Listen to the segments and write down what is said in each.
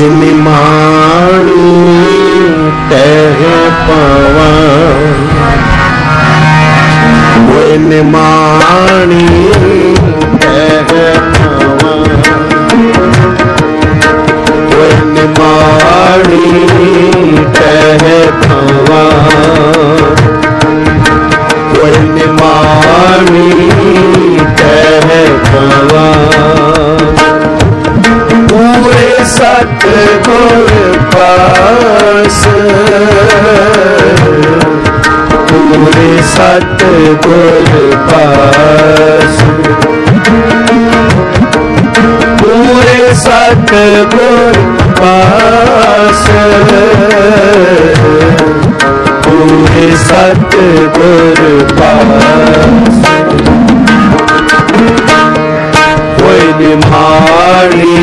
ಭೂಮಿ ಮಾಡಿ ತೆಗೆ ಪವ ಭೂಮಿ ಮಾಡಿ मत पास। पूरे सत गुर पास। पूरे सत गुर पास। कोई निमाणी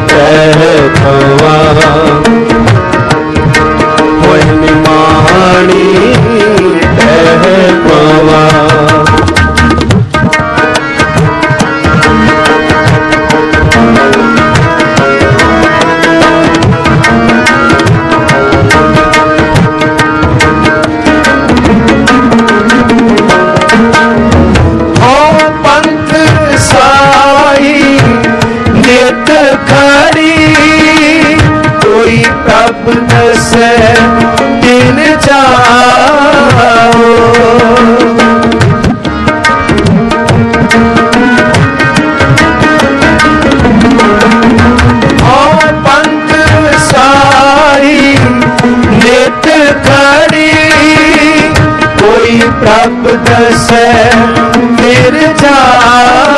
टहवा बात खरी कोई प्रभु से दिल जाओ। प्रभ दस फिर जा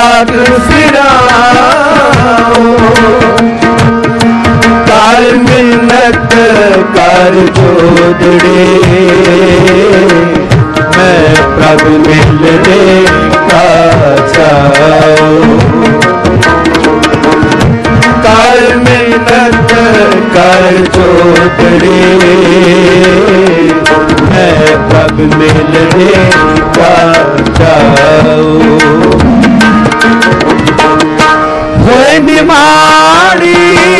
राग मिन्नत कर जोदड़े मैं प्रभु मिलने का चाओ काल मिन्नत कर जोदड़े मैं प्रभु मिलने का चाओ Vem me mari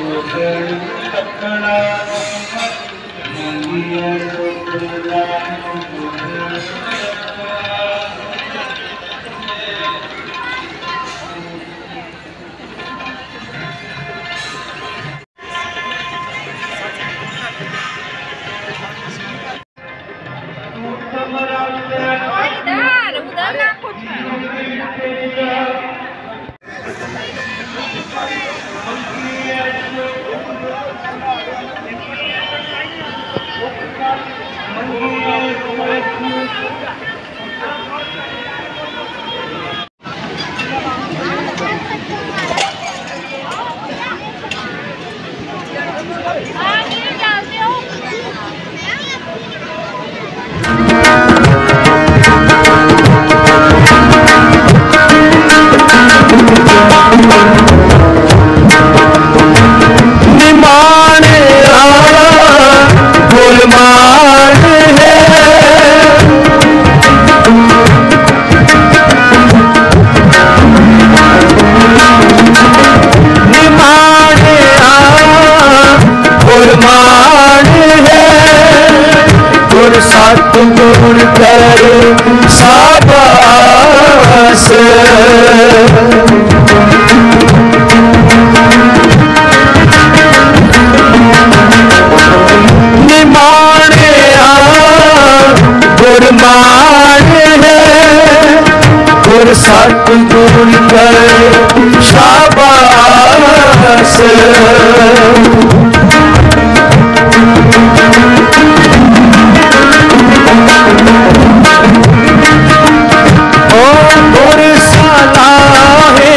Thank you. निमान गुलमान है। निमान गुलमान है। गुण सत गुण कर साबास। गुरमान है गुर सत गुण कर शाबाश ओ गुर सलाहे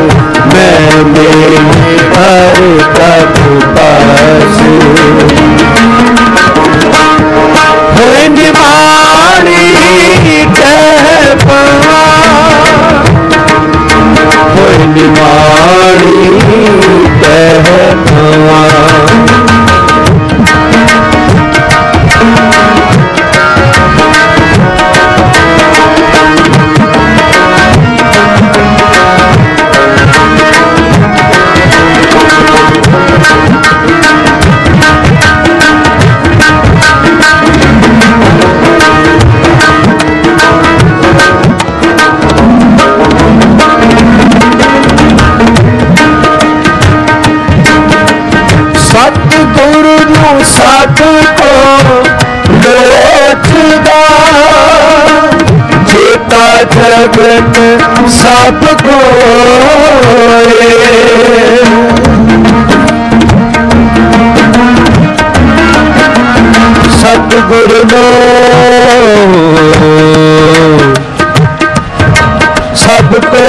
प्रगट सबको सतगुरु सबको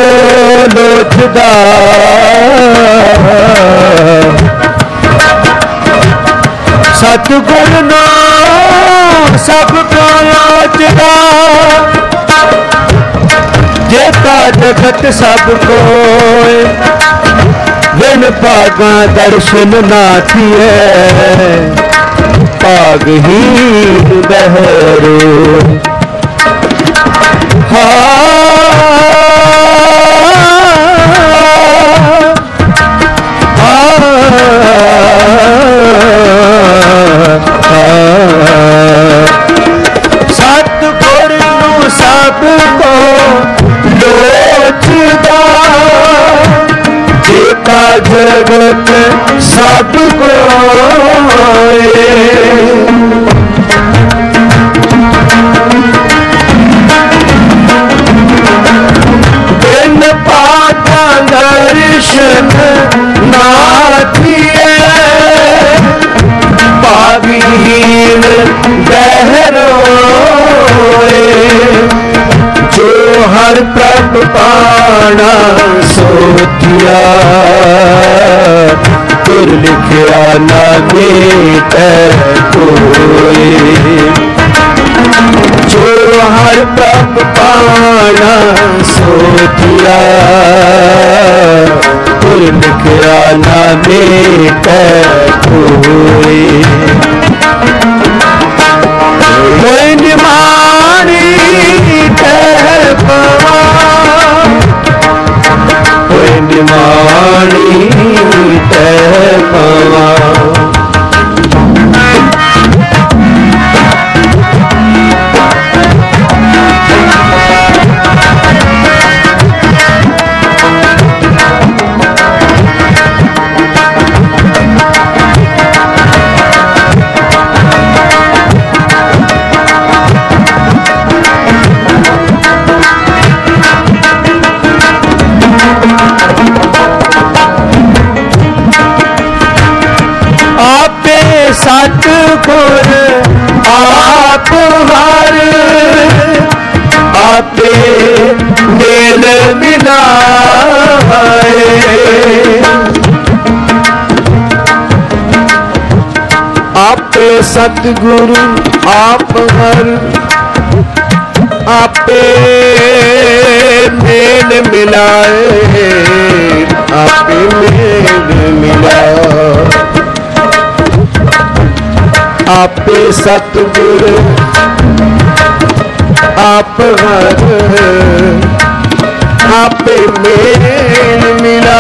लोचदा सतगुरु सबको लोचदा जेका जगत सब कोय। विन पागा दर्शन ना थिए पाग ही बहरो। हाँ बाबीन बहरोए जो हर प्रभ पाना सोतिया तुर लिखिया ना देता। मेट कोई मेल मिलाए आपे सतगुरु आप हर आपे मेल मिलाए आपे मेल मिलाए। आपे सतगुर आप वर आप मेल मिला